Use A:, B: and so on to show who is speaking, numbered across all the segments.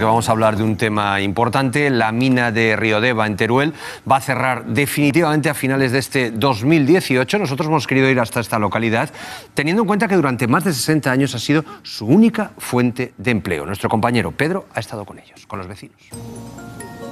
A: Porque vamos a hablar de un tema importante. La mina de Riodeva en Teruel va a cerrar definitivamente a finales de este 2018. Nosotros hemos querido ir hasta esta localidad, teniendo en cuenta que durante más de 60 años ha sido su única fuente de empleo. Nuestro compañero Pedro ha estado con ellos, con los vecinos.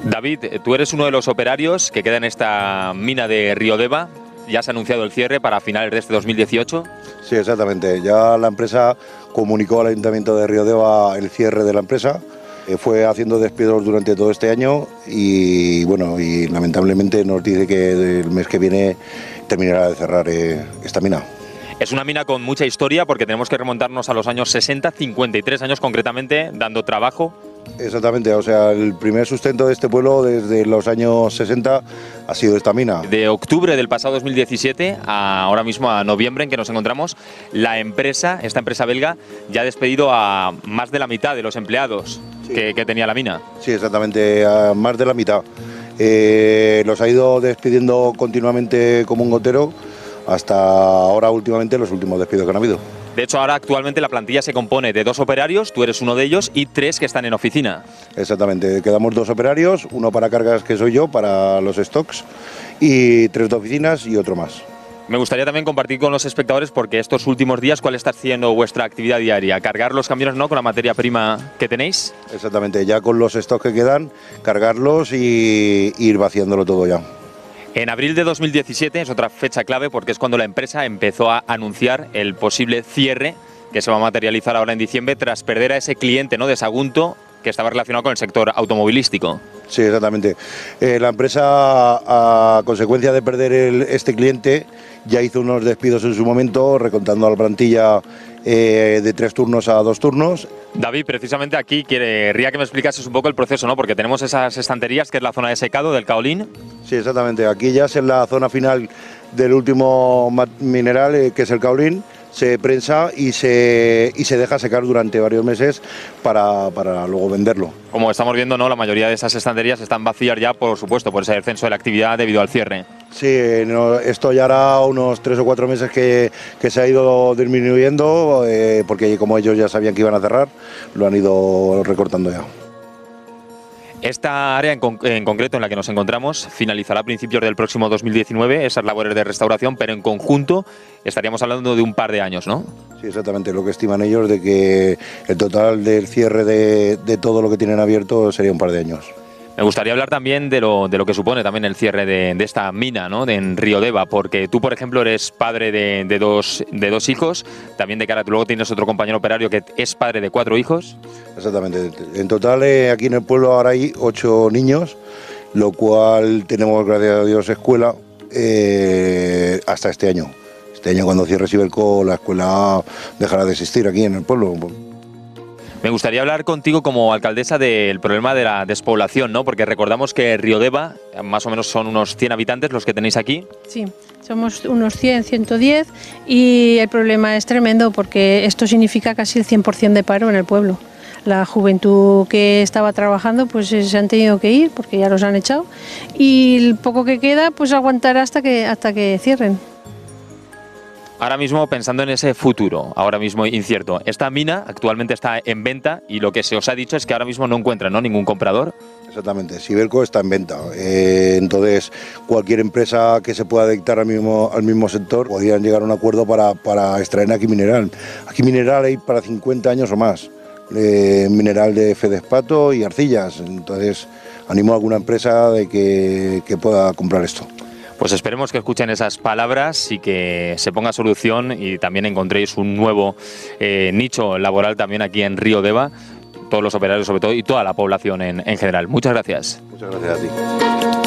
B: David, tú eres uno de los operarios que queda en esta mina de Riodeva. ¿Ya se ha anunciado el cierre para finales de este 2018?
C: Sí, exactamente. Ya la empresa comunicó al Ayuntamiento de Riodeva el cierre de la empresa. Eh, fue haciendo despidos durante todo este año y bueno, y lamentablemente nos dice que el mes que viene terminará de cerrar eh, esta mina.
B: Es una mina con mucha historia porque tenemos que remontarnos a los años 60, 53 años concretamente, dando trabajo
C: Exactamente, o sea, el primer sustento de este pueblo desde los años 60 ha sido esta mina.
B: De octubre del pasado 2017 a ahora mismo a noviembre en que nos encontramos, la empresa, esta empresa belga, ya ha despedido a más de la mitad de los empleados que, tenía la mina.
C: Sí, exactamente, a más de la mitad. Eh, los ha ido despidiendo continuamente como un gotero hasta ahora últimamente los últimos despidos que han habido.
B: De hecho, ahora actualmente la plantilla se compone de dos operarios, tú eres uno de ellos, y tres que están en oficina.
C: Exactamente, quedamos dos operarios, uno para cargas que soy yo, para los stocks, y tres de oficinas y otro más.
B: Me gustaría también compartir con los espectadores porque estos últimos días, ¿cuál está siendo vuestra actividad diaria? ¿Cargar los camiones no con la materia prima que tenéis?
C: Exactamente, ya con los stocks que quedan, cargarlos y ir vaciándolo todo ya.
B: En abril de 2017 es otra fecha clave porque es cuando la empresa empezó a anunciar el posible cierre que se va a materializar ahora en diciembre tras perder a ese cliente ¿no? de Sagunto que estaba relacionado con el sector automovilístico.
C: Sí, exactamente. Eh, la empresa, a, consecuencia de perder este cliente, ya hizo unos despidos en su momento, recontando a la plantilla eh, de tres turnos a dos turnos.
B: David, precisamente aquí querría que me explicases un poco el proceso, ¿no? Porque tenemos esas estanterías, que es la zona de secado del caolín.
C: Sí, exactamente. Aquí ya es en la zona final del último mineral, eh, que es el caolín se prensa y se, y se deja secar durante varios meses para, para, luego venderlo.
B: Como estamos viendo, ¿no? la mayoría de esas estanterías están vacías ya, por supuesto, por ese descenso de la actividad debido al cierre.
C: Sí, esto ya hará unos tres o cuatro meses que, que se ha ido disminuyendo, eh, porque como ellos ya sabían que iban a cerrar, lo han ido recortando ya.
B: Esta área en, concreto en la que nos encontramos finalizará a principios del próximo 2019 esas labores de restauración, pero en conjunto estaríamos hablando de un par de años, ¿no?
C: Sí, exactamente, lo que estiman ellos de que el total del cierre de, de todo lo que tienen abierto sería un par de años.
B: Me gustaría hablar también de lo, de lo que supone también el cierre de, esta mina ¿no? de, en Río Deva, porque tú, por ejemplo, eres padre de, dos, de dos hijos, también de cara, tú luego tienes otro compañero operario que es padre de cuatro hijos.
C: Exactamente. En total, eh, aquí en el pueblo ahora hay ocho niños, lo cual tenemos, gracias a Dios, escuela eh, hasta este año. Este año, cuando cierre Sibelco, la escuela dejará de existir aquí en el pueblo.
B: Me gustaría hablar contigo como alcaldesa del problema de la despoblación, ¿no? Porque recordamos que Riodeva, más o menos son unos 100 habitantes los que tenéis aquí.
D: Sí, somos unos 100, 110 y el problema es tremendo porque esto significa casi el 100% de paro en el pueblo. La juventud que estaba trabajando pues se han tenido que ir porque ya los han echado y el poco que queda pues aguantar hasta que, hasta que cierren.
B: Ahora mismo pensando en ese futuro, ahora mismo incierto, esta mina actualmente está en venta y lo que se os ha dicho es que ahora mismo no encuentra ¿no? ningún comprador.
C: Exactamente, Siberco está en venta. Eh, entonces, cualquier empresa que se pueda dictar al mismo, al mismo sector podrían llegar a un acuerdo para, extraer aquí mineral. Aquí mineral hay para 50 años o más. Eh, mineral de fedespato y arcillas. Entonces, animo a alguna empresa de que pueda comprar esto.
B: Pues esperemos que escuchen esas palabras y que se ponga solución y también encontréis un nuevo eh, nicho laboral también aquí en Río Deva, todos los operarios sobre todo y toda la población en, en general. Muchas gracias.
C: Muchas gracias a ti.